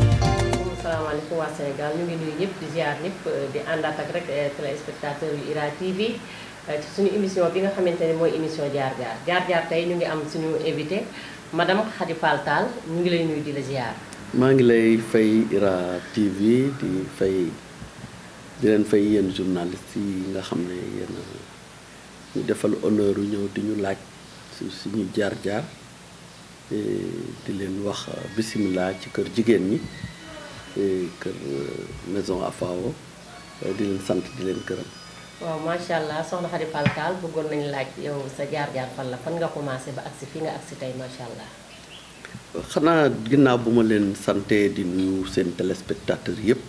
asalaamaaleykum waa Sénégal ñu ngi nuyu ñëpp di ziar ñëpp di àndaat ak rek téléspectateur yu IRA TV ci suñu émission bi nga xamante ne mooy émission jaar jaar jaar jaar tey ñu ngi am suñu invité madame Khady Fall Tall ñu ngi lay nuyu di la ziar. maa ngi lay fay IRA TV di fay di leen fay yéen journaliste yi nga xam ne yéen ñu defal honneur yu ñëw di ñu laaj suñu jaar-jaar di leen wax bisimilah ci kër jigéen ñi kër euh, maison Afao di leen sant di leen gërëm. waaw macha allah soxna Khady Fall Tall bëggoon nañu laaj yow sa jaar-jaar fan la fan nga commencé ba agsi fii nga agsi tey macha allah. xanaa ginnaaw bu ma leen sante di nuyu seen téléspectateur yëpp.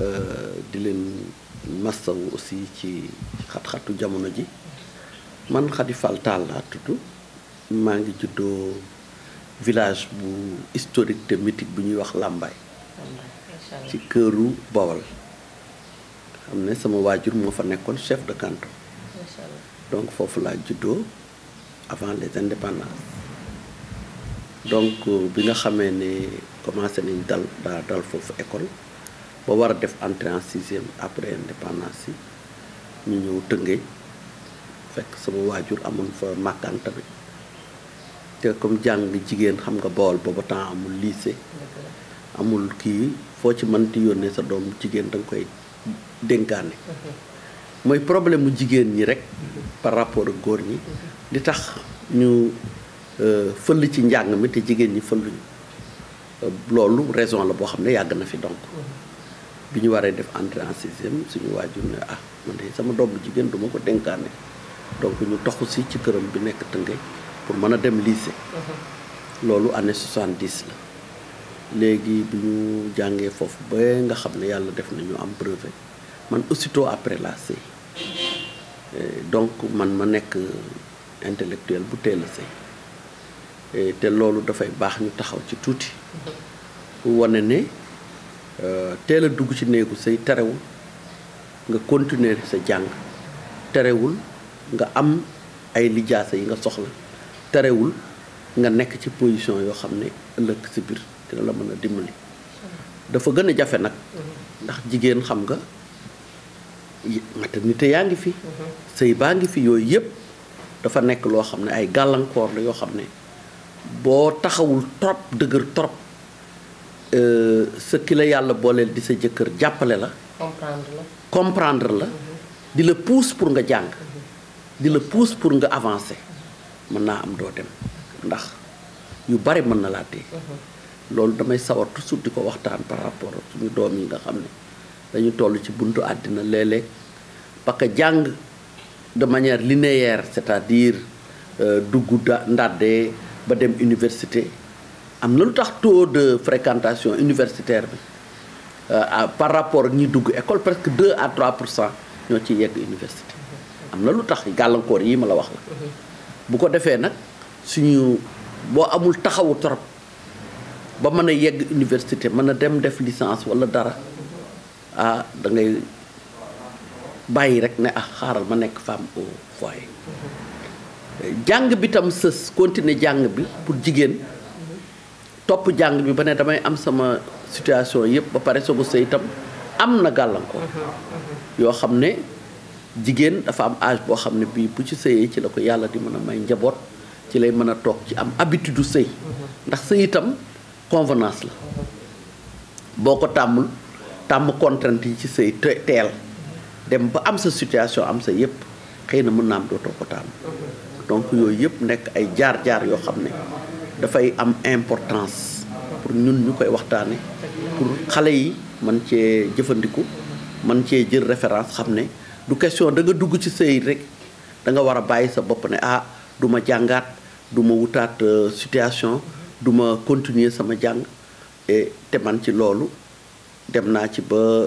euh, di leen massawu aussi ci xat-xatu jamono ji man Khady Fall Tall laa tudd maa ngi juddoo village bu historique te mythique bu ñuy wax Lambaye ci këru Bawol xam ne sama waajur moo fa nekkoon chef de canton donc foofu laa juddoo avant les indépendances donc euh, bi nga xamee ne commencé nañ dal daa dal foofu école ba war a def entrée en sixième après indépendance yi ñu ñëw Tëngéej fekk sama waajur amoon fa màkkaan tamit te comme jàng jigéen xam nga bool booba temps amul lycée amul kii foo ci mënti yónnee sa doom jigéen da nga koy dénkaane mooy problème mu jigéen ñi rek par rapport ak góor ñi di tax ñu euh, fëll ci njàng mi te jigéen ñi fëlluñu euh, loolu raison la boo xam ne yàgg na fi donc bi ñu waree def entrée en sixième suñu waajur ne ah man de sama doom bu jigéen du ma ko dénkaane donc ñu toxu si ci këram bi nekk Tëngéej pour mën a dem lycée loolu année 70 la léegi bi ñu jàngee foofu ba nga xam ne yàlla def na ñu am brevet man aussitôt après la sëy euh, donc man ma nekk intellectuel bu teel a sëy euh, te loolu dafay baax ñu taxaw ci tuuti wane ne euh, teel a dugg ci néegu sëy terewul nga continuer sa jàng terewul nga am ay lijaasa yi nga soxla terewul nga nekk ci position yoo xam ne ëllëg si biir dina la mën a dimbali. dafa gën a jafe nag. ndax jigéen xam nga maternité yaa ngi fi. sëy baa ngi fi yooyu yëpp dafa nekk loo xam ne ay gàllankoor la yoo xam ne boo taxawul trop dëgër trop euh, sa ki la yàlla booleel di sa jëkkër jàppale la. comprendre la comprendre la. Mhm. di la pousse pour nga jàng. Mhm. di la pousse pour nga avancer. mën naa am doo dem ndax yu bari mën na laa téye mhm. loolu damay sawar toujours di ko waxtaan par rapport suñu doom yi nga xam ne dañu toll ci buntu àddina léeg-léeg parce que jàng de manière linéaire c'est-à-dire euh, dugg da ndàddee ba dem université am na lu tax taux de fréquentation universitaire bi Euh, ah, par rapport ak ñi dugg école presque 2 à 3 pour cent ñoo ci yegg université am na lu tax gàllankoor yi ma la wax la bu ko defee nag suñu boo amul taxawu trop ba mën a yegg université mën a dem def licence wala dara ah da ngay bàyyi rek ne ah xaaral ma nekk femme au foyer jàng bi tam sës continuer jàng bi pour jigéen topp jàng bi ba ne damay am sama situation yëpp ba pare soog a sëy itam am na gàllankoor. Mhm, mhm. yoo xam ne jigéen dafa am âge boo xam ne bii bu ci sëyee ci la ko yàlla di mën a may njaboot ci lay mën a toog ci am habitude du sëy. Mhm. ndax sëy itam convenance la. boo ko tàmmul tàmm contrainte yi ci sëy teel dem ba am sa situation am sa yëpp. xëy na mën naa am dootoo ko taamu donc yooyu yëpp nekk ay jaar-jaar yoo xam ne dafay am importance pour ñun ñu koy waxtaane pour xale yi man cee jëfandiku man cee jël référence xam ne du question da nga dugg ci sëy rek da nga war a bàyyi sa bopp ne ah du ma jàngaat du ma wutaat euh, situation du ma continuer sama jàng te man ci loolu dem naa ci ba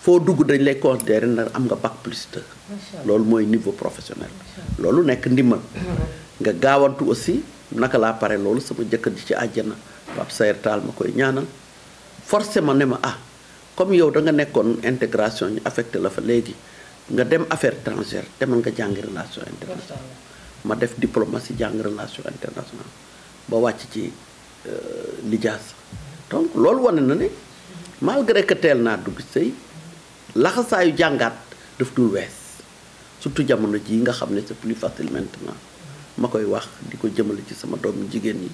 foo dugg dañ lay considérer na am nga bac plus deux loolu mooy niveau professionnel loolu nekk ndimbal nga gaawantu aussi naka laa pare loolu sama jëkkër ji ci àjjana Pape Sayer Tall ma koy ñaanal forcément ne ma ah comme yow da nga nekkoon intégration ñu affecté la fa léegi nga dem affaire étrangère demal nga jàngi relation internationale ma def diplomatie jàng relation internationale ba wàcc ci euh, lijaas donc loolu wane na ne malgré que teel naa dugg sëy laxasaayu jàngaat daf dul wees surtout jamono ji nga xam ne c'est plus facile maintenant ma koy wax di ko jëmale ci sama doom jigéen yi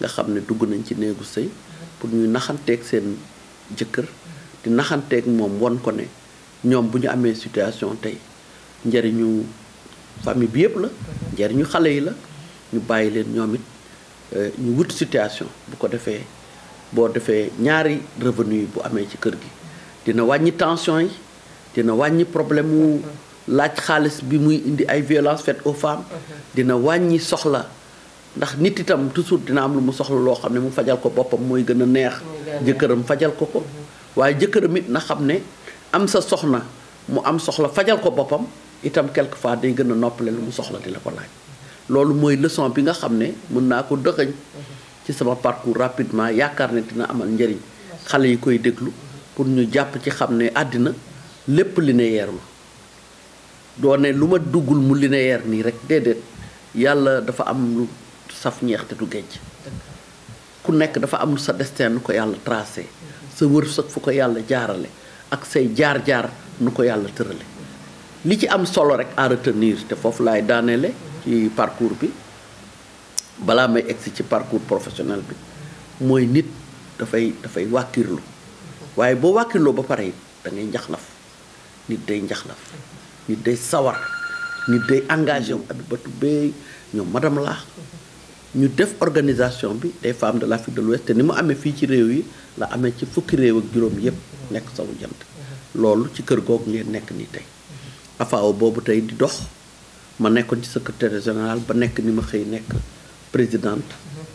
nga xam ne dugg nañ ci néegu sëy pour ñuy naxanteeg seen jëkkër di naxanteeg moom won ko ne ñoom bu ñu amee situation tey njëriñu famille bi yëpp la njëriñu xale yi la ñu bàyyi leen ñoom it Euh, ñu wut situation bu ko defee boo defee ñaari revenu yi bu amee ci kër gi dina wàññi tension yi dina wàññi problème wu laaj xaalis bi muy indi ay violence faite aux femmes dina wàññi soxla ndax nit itam toujours dina am lu mu soxla loo xam ne mu fajal ko boppam mooy gën a neex jëkkëram fajal ko ko mm-hmm. waaye jëkkëram it na xam ne am sa soxna mu am soxla fajal ko boppam itam quelque fois day gën a noppale lu mu soxla di la ko laaj loolu mooy leçon bi nga xam ne mën naa ko dëxëñ ci sama parcours rapidement yaakaar ne dina amal njëriñ xale yi koy déglu pour ñu jàpp ci xam ne àddina lépp linéaire la doo ne lu ma duggul mu linéaire nii rek déedéet yàlla dafa am lu saf ñeex te du géej ku nekk dafa am sa destin nu ko yàlla tracé sa wërsëg fu ko yàlla jaarale ak say jaar-jaar nu ko yàlla tërale li ci am solo rek à retenir te foofu laay daaneele ci parcours bi balaa may egsi ci parcours professionnel bi mooy nit dafay dafay wàkkirlu waaye boo wàkkirloo ba pare it da ngay njaxlaf nit day njaxlaf nit day sawar nit day engagé wu abi batu bay ñoom madame laa ñu def organisation bi des femmes de l'Afrique de l'Ouest te ni mu amee fii ci réew yi la amee ci fukki réew ak juróom yépp nekk sowu jant loolu ci kër googu ngeen nekk nii tey afao boobu tey di dox ma nekkoon ci secrétaire général ba nekk ni ma xëy nekk présidente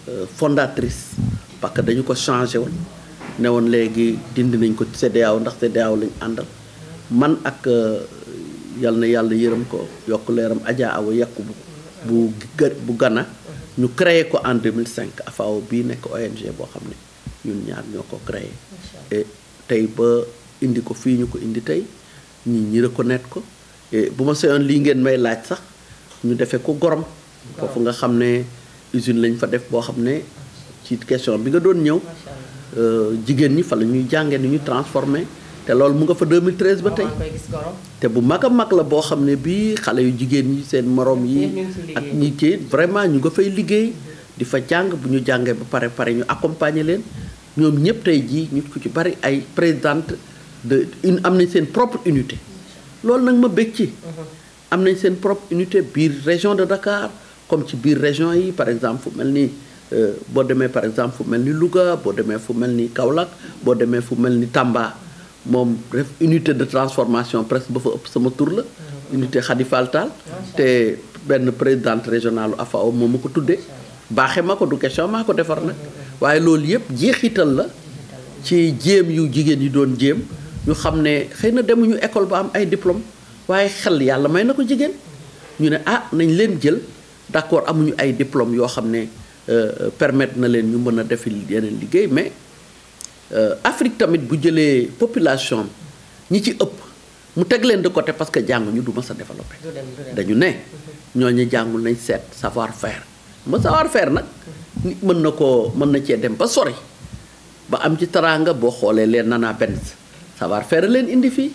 euh, fondatrice parce que dañu ko changé woon ne woon léegi dindi nañ ko CEDEAO ndax CEDEAO lañ àndal man ak euh, yal na yàlla yërëm ko yokk leeram Adja Awa yàqu bu bu bu Ghana ñu créé ko en 2005 AFAO bii nekk ONG boo xam ne ñun ñaar ñoo ko créé et tey ba indi ko fii ñu ko indi tey ñi ñi reconnaître ko et bu ma seyoon lii ngeen may laaj sax ñu defee ko gorom foofu nga xam ne usine lañ fa def boo xam ne ci question bi nga doon ñëw euh, jigéen ñi fa la ñuy jàngee ni ñu transformé te loolu mu nga fa 2013 ba tey te bu mag a mag la boo xam ne bii xale yu jigéen ñi seen morom yi ak ñi ci vraiment ñu nga fay liggéey di fa jàng bu ñu jàngee ba pare pare ñu accompagner leen ñoom ñëpp tey jii ñu ko ci bari ay présidente de une am nañ seen propre unité loolu nag ma bëgg ci mhm. am nañ seen propre unité biir région de Dakar comme ci biir région yi par exemple fu mel ni euh, boo demee par exemple fu mel ni Louga boo demee fu mel ni Kaolack boo demee fu mel ni Tamba moom ref unité de transformation presque ba fa ëpp sama tur la. Mm-hmm. unité Khady Fall te benn présidente régionale AFAO moom ma ko tuddee. baaxe ma ko du question maa ko defar nag waaye loolu yëpp jeexital la ci jéem yu jigéen yi doon jéem ñu xam ne xëy na demuñu école ba am ay diplôme waaye xel yàlla may na ko jigéen ñu ne ah nañ leen jël d'accord amuñu ay diplôme yoo xam ne euh, permettre na leen ñu mën a defi yeneen liggéey mais euh, Afrique tamit bu jëlee population am ñi ci ëpp mu teg leen de côté parce que jànguñu du mës a développé dañu ne ñooñu jàngul nañ seet savoir faire ma savoir faire nag nit mën na koo mën na cee dem ba sori ba am ci teraanga boo xoolee leen Nana Benz savoir faire leen indi fii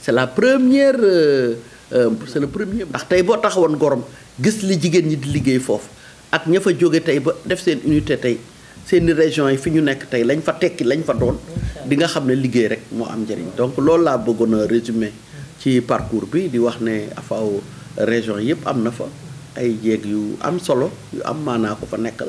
c'est la première euh, euh, c'est le premier ndax tey boo taxawoon gorom gis li jigéen ñi di liggéey foofu ak ña fa jóge tey ba def seen unité tey seeni région yi fi ñu nekk tey lañ fa tekki lañ fa doon di nga xam ne liggéey rek moo am njëriñ donc loolu laa bëggoon a résumé ci parcours bi di wax ne afaw région yëpp am na fa ay jéeg yu am solo yu am maanaa ko fa nekkal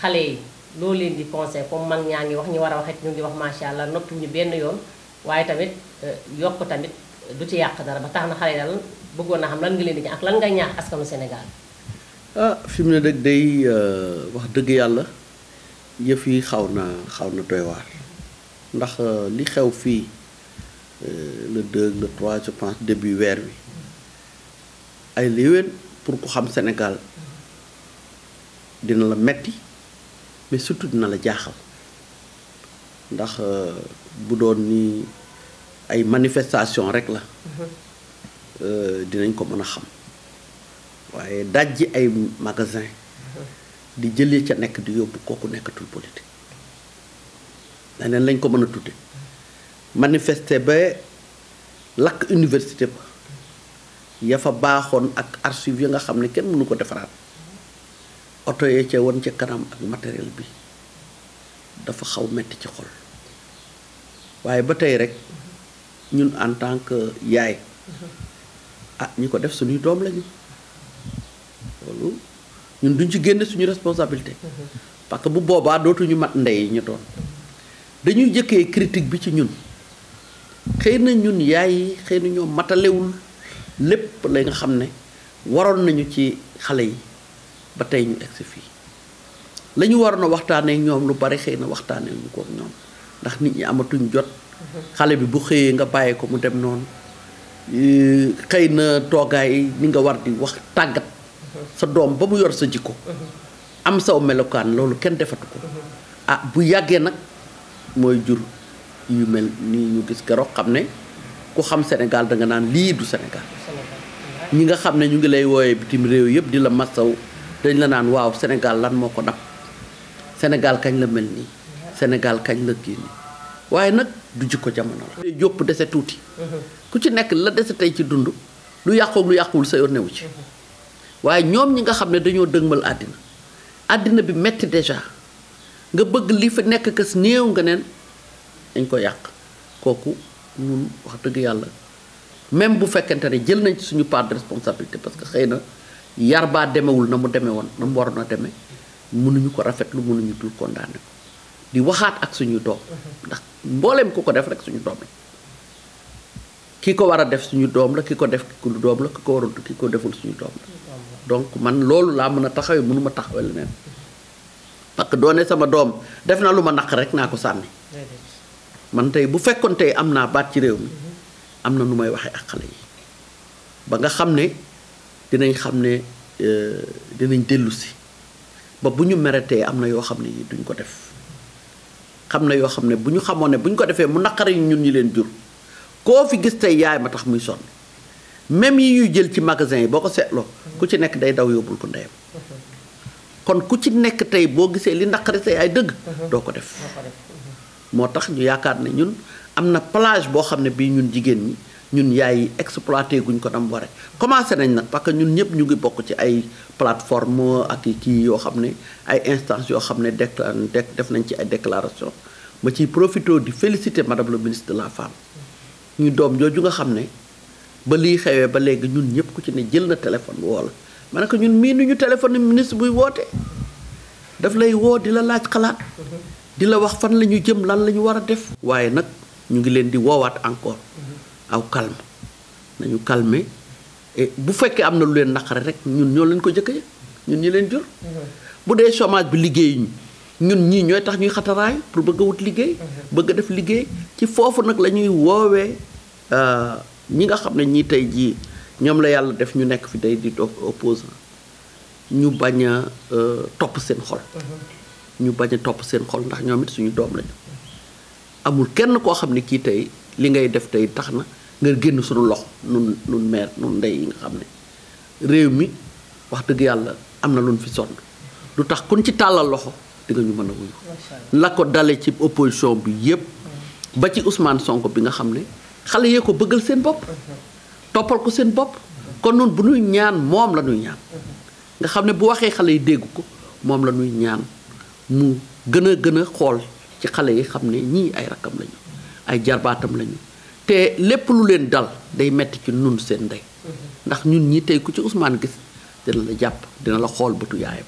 xale yi loo leen di conseil comme mag ñaa ngi wax ñu war a waxit ñu ngi wax macha allah noppi ñu benn yoon waaye tamit euh, yokk tamit du ci yàq dara ba tax na xale yi daal bëggoon na xam lan nga leen di ñaax ak lan nga ñaax askanu Sénégal. ah fi mu ne nag day euh, wax dëgg yàlla yëf yi xaw na xaw na doy waar ndax euh, li xew fii le 2 le 3 je pense début weer wi ay léwén pour ku xam Sénégal. dina la metti mais surtout dina la jaaxal ndax euh, bu doon ni ay manifestation rek la mhm. euh, dinañ ko mën a xam waaye dajji ay magasin mhm. di jëlee ca nekk di yóbbu kooku nekkatul politique leneen lañ ko mën a tudde manifester ba lakk université ba ya fa baaxoon ak archive ya nga xam ne kenn mënu ko defaraat oto ya ca woon ca kanam ak matériel bi dafa xaw metti ci xol waaye ba tey rek ñun en tant que yaay ah ñi ko def suñuy doom lañu loolu ñun duñ ci génne suñu responsabilité parce que bu boobaa dootuñu mat ndey yi ñu doon dañuy jëkkee critique bi ci ñun xëy na ñun yaay yi xëy na ñoo matalewul lépp la nga xam ne waroon nañu ci xale yi ba tey ñu egsi fii la ñu waroon a waxtaanee ñoom lu bari xëy na waxtaanee ñu ko ñoom ndax nit ñi amatuñ jot. Mhm. xale bi bu xëyee nga bàyyi ko mu dem noonu. xëy na toogaay ni nga war di wax tàggat mhm. sa doom ba mu yor sa jikko mhm. am saw melokaan loolu kenn defatu ko ah bu yàggee nag mooy jur yu mel nii ñu gis keroog xam ne ku xam Sénégal danga naan lii du Sénégal ñi nga xam ne ñu ngi lay wooyee bitim réew yëpp di la masaw dañ la naan waaw Sénégal lan moo ko dab Sénégal kañ la mel nii Sénégal kañ la kii nii waaye nag du jikko jamono la. jópp dese tuuti. Mhm. ku ci nekk la dese tey ci dund lu yàqoog lu yàquwul sa yoon newu ci. Mhm. waaye ñoom ñi nga xam ne dañoo dëgmal àddina àddina bi metti déjà nga bëgg li fi nekk kës néew nga neen dañ ko yàq kooku ñun wax dëgg yàlla même bu fekkente ne jël nañ ci suñu part de responsabilité parce que xëy na yar baa demewul na mu demee woon na mu waroon a demee mënuñu ko rafetlu mënuñu dul condamné ko di waxaat ak suñu doom ndax mbooleem ku ko def rek suñu doom ki ko war a def suñu doom la ki ko def ku du doom la ki ko warul ki ko deful suñu doom la donc man loolu laa mën a taxawee mënu ma taxawee leneen parce que doone sama doom def na lu ma naq rek naa ko sànni man tey bu fekkoon tey am naa baat ci réew mi am na nu may waxee ak xale yi ba nga xam ne dinañ xam ne euh, dinañ dellu si ba bu ñu meretee am na yoo xam ne yi duñ ko def xam na yoo xam ne bu ñu xamoon ne bu ñu ko defee mu naqari ñun ñi leen jur koo fi gis tey yaay ma tax muy sonn même yi ñuy jël ci magasin yi boo ko seetloo ku ci nekk day daw yóbbul ko ndeyam kon ku ci nekk tey boo gisee li naqari sa yaay dëgg doo ko def moo tax ñu yaakaar ne ñun am na plage boo xam ne bii ñun jigéen ñi ñun yaay exploité guñ ko dam ware commencé nañ nag parce que ñun ñëpp ñu ngi bokk ci ay plateforme ak kii yoo xam ne ay instances yoo xam ne def nañ ci ay déclaration ma ciy profité di féliciter madame le ministre de la femme ñu doom jooju nga xam ne ba lii xewee ba léegi ñun ñëpp ku ci ne jël na téléphone woo la ma ne ko ñun miinuñu téléphone ministre buy woote daf lay woo di la laaj xalaat di la wax fan la ñu jëm lan la ñu war a def waaye nag ñu ngi leen di woowaat encore aw calme nañu calmer et bu fekkee am na lu leen naqare rek ñun ñoo leen ko jëkk ñun ñi leen jur. bu dee chômage bi liggéeyuñu ñun ñii ñooy tax ñuy xataraay pour bëgg a wut liggéey. bëgg a def liggéey ci foofu nag la ñuy woowee euh, ñi nga xam ne ñii tey jii ñoom la yàlla def ñu nekk fi tey di opposant ñu bañ a euh, topp seen xol. ñu bañ a topp seen xol ndax ñoom it suñu doom lañu. amul kenn koo xam ne kii tey li ngay def tey tax na nga génn suñu loxo nun nun meer nun ndey yi nga xam ne réew mi wax dëgg yàlla am na lu ñu fi sonn lu tax kun ci tàllal loxo di nga ñu mën a wuyu la ko dale ci opposition bi yépp mm. ba ci Ousmane Sonko bi nga xam ne xale yee ko bëggal seen bopp mm-hmm. toppal ko seen bopp kon nun bu ñuy ñaan moom la ñuy ñaan mm-hmm. nga xam ne bu waxee xale yi dégg ko moom la ñuy ñaan mu gën a gën a xool ci xale yi xam ne ñii ay rakkam lañu ay jarbaatam lañu te lépp lu leen dal day metti ci nun seen ndey ndax ñun ñi tey ku ci Ousmane gis dina la jàpp dina la xool bëtu yaayam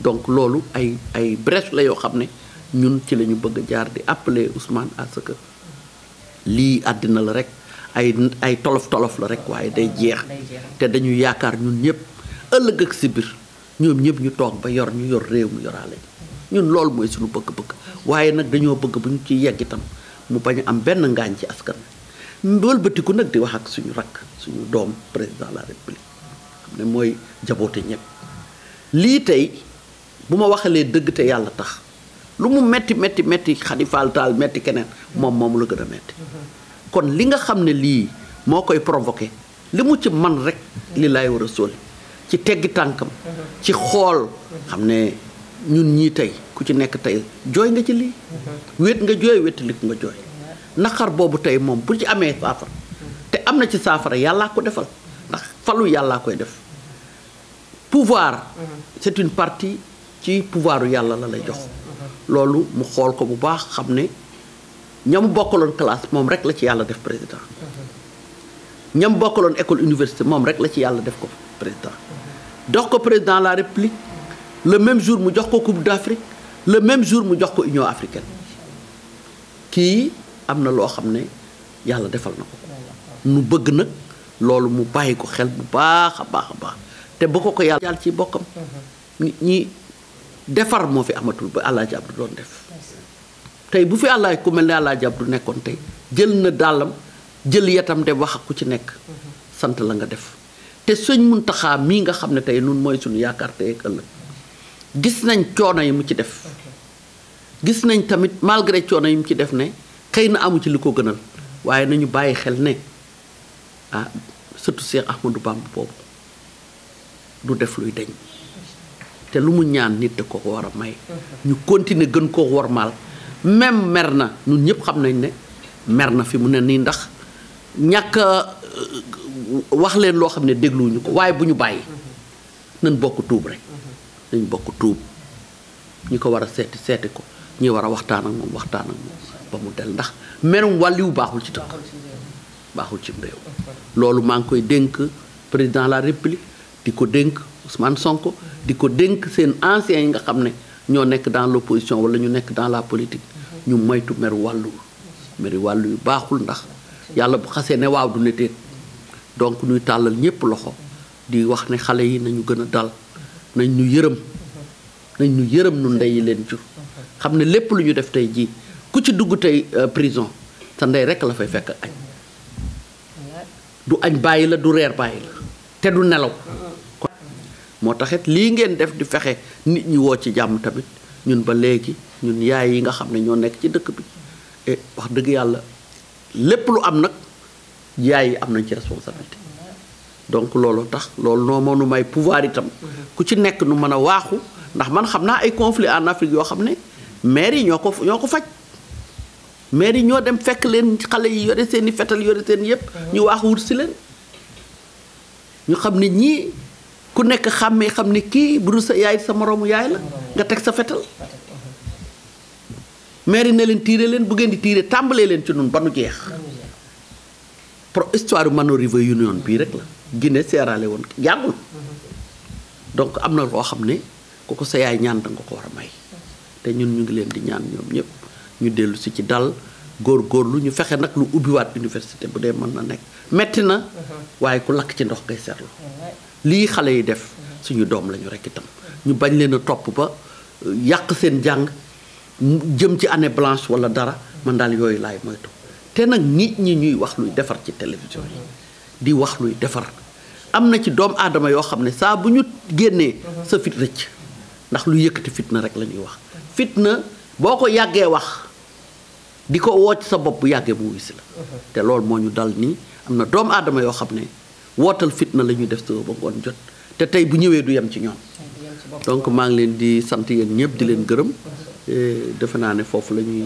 donc loolu ay ay brèche la yoo xam ne ñun ci la ñu bëgg jaar di appeler Ousmane à ce que lii àddina la rek ay ay tolof tolof la rek waaye day jeex te dañu yaakaar ñun ñëpp ëllëg ak si biir ñoom ñëpp ñu toog ba yor ñu yor réew mi yoraale ñun loolu mooy suñu bëgg-bëgg waaye nag dañoo bëgg bu ñu ci yegg itam mu bañ am benn ngaañ ci askan wëlbatiku nag di wax ak suñu rakk suñu doom président de la république xam ne mooy jaboote ñëpp lii tey bu ma waxalee dëgg te yàlla tax lu mu metti metti metti xadifaal taal metti keneen moom moom la gën a metti mm-hmm. kon li nga xam ne lii moo koy provoqué li mu ci man rek li laay war a sóol ci teggi tànkam ci xool xam ne ñun ñii tey ku ci nekk tey jooy nga ci lii wéet nga jooy wéetaliku nga jooy naqar boobu tey moom bu ci amee saafara te am na ci saafara yàllaa ko defal ndax falu yàllaa koy def pouvoir c'est une partie ci pouvoiru yàlla la lay jox loolu mu xool ko bu baax xam ne ñam bokkaloon classe moom rek la ci yàlla def président ñam bokkaloon école université moom rek la ci yàlla def ko président dox ko président la république le même jour mu jox ko coupe d'Afrique le même jour mu jox ko union africaine kii am na loo xam ne yàlla defal na ko nu bëgg nag loolu mu bàyyi ko xel bu baax a baax a baax te bu ko ko yàlla yàlla ci bokkam ñi defar moo fi amatul ba àllaaji Abdu doon def tey bu fi àllaay ku mel ne àllaa jab du nekkoon tey jël na dàllam jël yetam de wax ku ci nekk sant la nga def te sëñ Muntaxa mii nga xam ne tey nun mooy suñu yaakaar tey ak ëllëg gis nañ coono yi mu ci def gis nañ tamit malgré coono yi mu ci def ne xëy na amu ci li ko gënal waaye nañu bàyyi xel ne ah surtout Cheikh Ahmadou Bamba boobu du def luy deñ te lu mu ñaan nit da ko ko war a may ñu continuer gën koo wormaal même mer na ñun ñëpp xam nañ ne mer na fi mu ne nii ndax ñàkk euh, wax leen loo xam ne dégluwuñu ko waaye bu ñu bàyyi nañ bokk tuub rek nañ bokk tuub ñi ko war a seeti seeti ko ñi war a waxtaan ak moom waxtaan ak moom ba mu del ndax merum wàlliwu baaxul ci dëkk baaxul ci réew loolu maa ngi koy dénk président la république di ko dénk Ousmane Sonko di ko dénk seen anciens yi nga xam ne ñoo nekk dans l'opposition wala ñu nekk dans la politique ñu moytu mer wàllu mer wàllu yu baaxul ndax yàlla bu xasee ne waaw du ne déet donc ñuy tàllal ñépp loxo di wax ne xale yi nañu gën a dal nañ ñu yërëm nañ ñu yërëm nu ndey yi leen jur xam ne lépp lu ñu def tey jii ku ci dugg tey euh, prison sa ndey rekk la fay fekk añ du añ bàyyi la du reer bàyyi la te du nelaw moo taxit lii ngeen def di fexe nit ñi woo ci jàmm tamit ñun ba léegi ñun yaay yi nga xam ne ñoo nekk ci dëkk bi eh, wax dëgg yàlla lépp lu am nag yaay yi am nañ ci responsabilité donc loolu tax loolu noo mënu may pouvoir itam ku ci nekk nu mën a waaxu ndax man xam naa ay conflit en Afrique yoo xam ne maire yi ñoo ko ñoo ko faj maire yi ñoo dem fekk leen xale yi yore seen i fetal yore seen yëpp ñu waaxu wut si leen ñu xam ne ñii ku nekk xàmmee xam ne kii bu dul sa yaay sa moroomu yaay la nga teg sa fetal maire ne leen tiire leen bu ngeen di tiire tàmbalee leen ci noonu ba nu jeex pro histoire Mano River Union bii rek la Guinée Sierra Leone yàggul donc am na loo xam ne ku ko sa yaay ñaan da nga ko war a may te ñun ñu ngi leen di ñaan ñoom ñëpp ñu dellu si ci dal góor góor lu ñu fexe nag lu ubbiwaat université bu dee mën na nekk metti na waaye ku lakk ci ndox ngay seetlu lii xale yi def suñu doom lañu rek itam ñu bañ leen a topp ba yàq seen jàng jëm ci année blanche wala dara man daal yooyu laay moytu te nag nit ñi ñuy wax luy defar ci télévision yi di wax luy defar am na ci doomu aadama yoo xam ne saa bu ñu génnee sa fit rëcc ndax lu yëkkati fitna rek la ñuy wax fitna boo ko yàggee wax di ko woo ci sa bopp bu yàggee mu wisi la te loolu moo ñu dal nii am na doomu aadama yoo xam ne wootal fitna la ñuy def suba ba ngoon jot te tey bu ñëwee du yem ci ñoom donc maa ngi leen di sant yéen ñëpp di leen gërëm eh, defe naa ne foofu la ñuy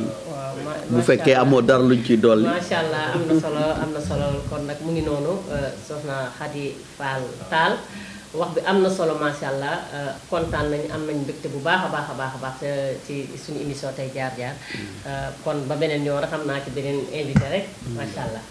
bu fekkee amoo dara luñ ciy dolli. macha allah am na solo am na solo kon nag mu ngi noonu euh, soxna Khady Fall Tall wax bi am na solo macha allah euh, kontaan nañ am nañ mbégte bu baax a baax a baax a baax euh, ci suñu émission tey jaar jaar mm. kon ba beneen yoon rek xam naa ci beneen invité rek mm. macha allah.